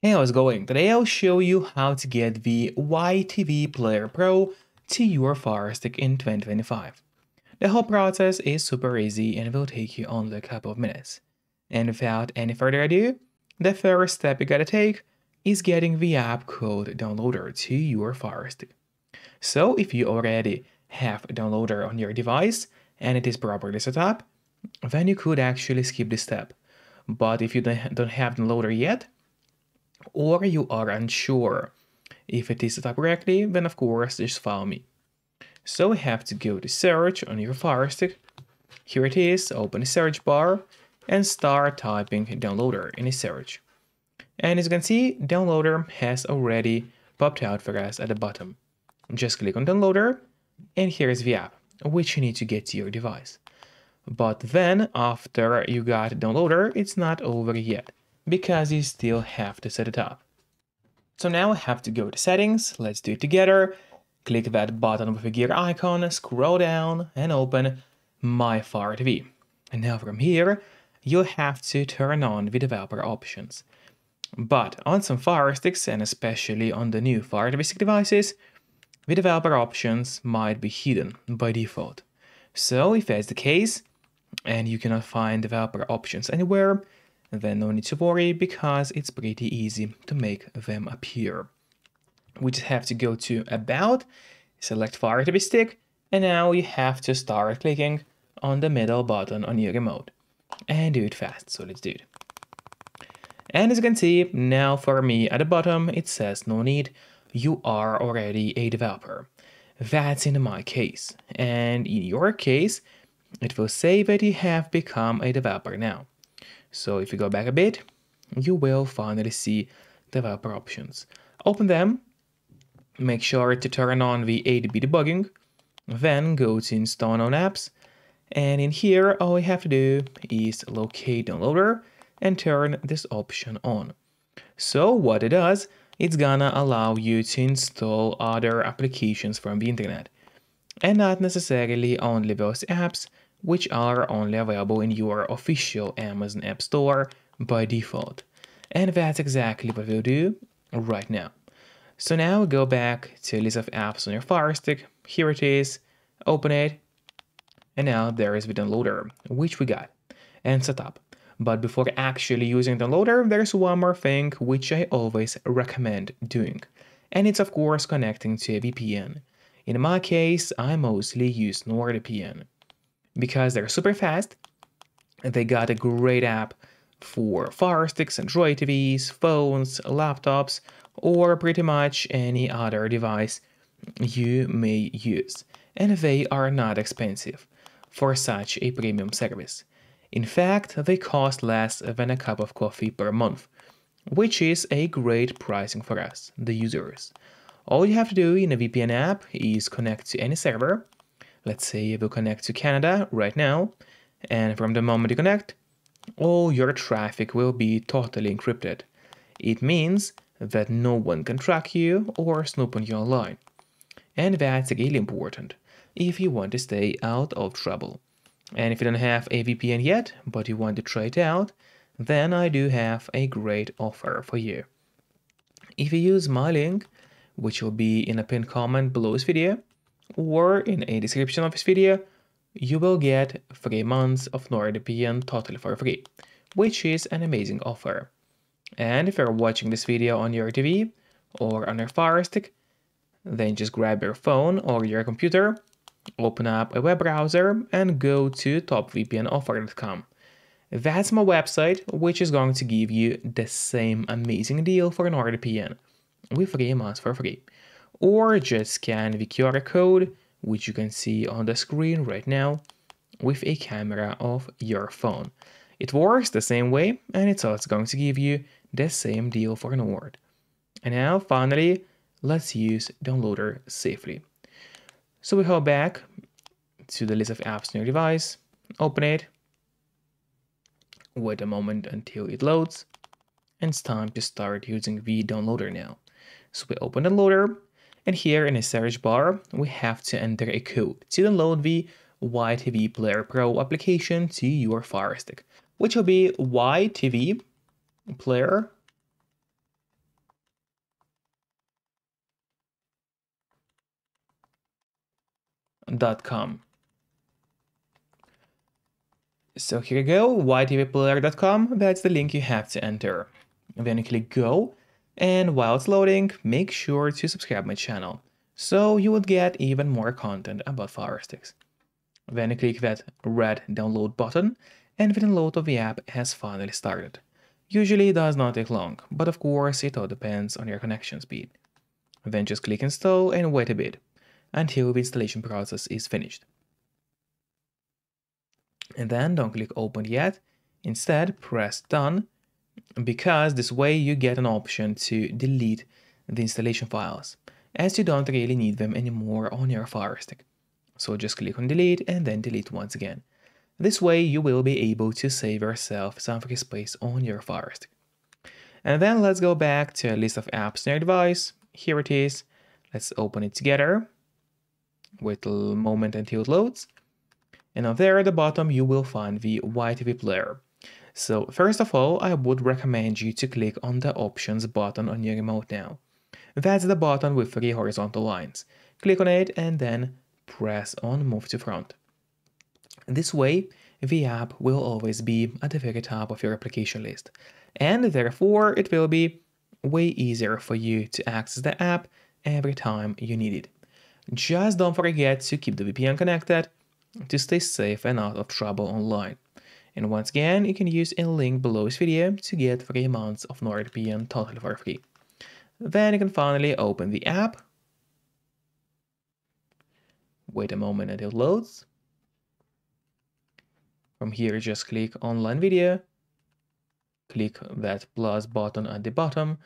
Hey, how's it going? Today I'll show you how to get the YTV Player Pro to your Fire Stick in 2025. The whole process is super easy and will take you only a couple of minutes. And without any further ado, the first step you gotta take is getting the app code downloader to your Fire Stick. So if you already have a downloader on your device and it is properly set up, then you could actually skip this step. But if you don't have the downloader yet, or you are unsure if it is set up correctly, then of course just follow me. So we have to go to search on your Fire Stick. Here it is, open the search bar and start typing downloader in the search. And as you can see, downloader has already popped out for us at the bottom. Just click on downloader and here's the app, which you need to get to your device. But then after you got downloader, it's not over yet because you still have to set it up. So now I have to go to settings, let's do it together, click that button with the gear icon, scroll down and open My Fire TV. And now from here, you'll have to turn on the developer options. But on some Fire Sticks and especially on the new Fire TV stick devices, the developer options might be hidden by default. So if that's the case, and you cannot find developer options anywhere, then no need to worry because it's pretty easy to make them appear. We just have to go to About, select Fire TV Stick, and now you have to start clicking on the middle button on your remote. And do it fast, so let's do it. And as you can see, now for me at the bottom, it says no need, you are already a developer. That's in my case. And in your case, it will say that you have become a developer now. So if you go back a bit, you will finally see developer options. Open them, make sure to turn on the ADB debugging, then go to install on apps, and in here all you have to do is locate downloader and turn this option on. So what it does, it's gonna allow you to install other applications from the internet, and not necessarily only those apps which are only available in your official Amazon App Store by default. And that's exactly what we'll do right now. So now go back to list of apps on your Fire Stick. Here it is, open it, and now there is the downloader, which we got, and set up. But before actually using downloader, there's one more thing which I always recommend doing. And it's of course connecting to a VPN. In my case, I mostly use NordVPN because they're super fast. And they got a great app for Fire Sticks, Android TVs, phones, laptops, or pretty much any other device you may use. And they are not expensive for such a premium service. In fact, they cost less than a cup of coffee per month, which is a great pricing for us, the users. All you have to do in a VPN app is connect to any server, Let's say you will connect to Canada right now, and from the moment you connect, all your traffic will be totally encrypted. It means that no one can track you or snoop on you online. And that's really important if you want to stay out of trouble. And if you don't have a VPN yet, but you want to try it out, then I do have a great offer for you. If you use my link, which will be in a pinned comment below this video, or in a description of this video, you will get 3 months of NordVPN totally for free, which is an amazing offer. And if you're watching this video on your TV or on your Fire Stick, then just grab your phone or your computer, open up a web browser and go to topvpnoffer.com. That's my website, which is going to give you the same amazing deal for NordVPN with 3 months for free or just scan the QR code, which you can see on the screen right now, with a camera of your phone. It works the same way, and it's also going to give you the same deal for Nord. And now, finally, let's use Downloader safely. So we go back to the list of apps on your device, open it, wait a moment until it loads, and it's time to start using the downloader now. So we open downloader, and here in the search bar, we have to enter a code to download the YTV Player Pro application to your Fire Stick, which will be YTV Player ytvplayer.com. So here you go, ytvplayer.com, that's the link you have to enter. And then you click go, and while it's loading, make sure to subscribe my channel, so you would get even more content about Fire Sticks. Then click that red download button, and the download of the app has finally started. Usually it does not take long, but of course it all depends on your connection speed. Then just click install and wait a bit until the installation process is finished. And then don't click open yet. Instead, press done because this way you get an option to delete the installation files as you don't really need them anymore on your Fire Stick. So just click on delete and then delete once again. This way you will be able to save yourself some free space on your Fire Stick. And then let's go back to a list of apps on your device. Here it is. Let's open it together. Wait a moment until it loads. And on there at the bottom, you will find the YTV player. So first of all, I would recommend you to click on the options button on your remote now. That's the button with three horizontal lines. Click on it and then press on move to front. This way, the app will always be at the very top of your application list. And therefore, it will be way easier for you to access the app every time you need it. Just don't forget to keep the VPN connected to stay safe and out of trouble online. And once again, you can use a link below this video to get 3 months of NordVPN totally for free. Then you can finally open the app. Wait a moment until it loads. From here, just click online video. Click that plus button at the bottom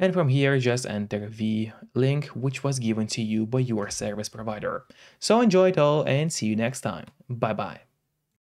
and from here, just enter the link which was given to you by your service provider. So enjoy it all and see you next time. Bye bye.